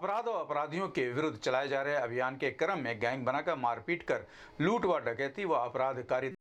अपराध और अपराधियों के विरुद्ध चलाए जा रहे अभियान के क्रम में गैंग बनाकर मारपीट कर लूट व डकैती व अपराध कार्य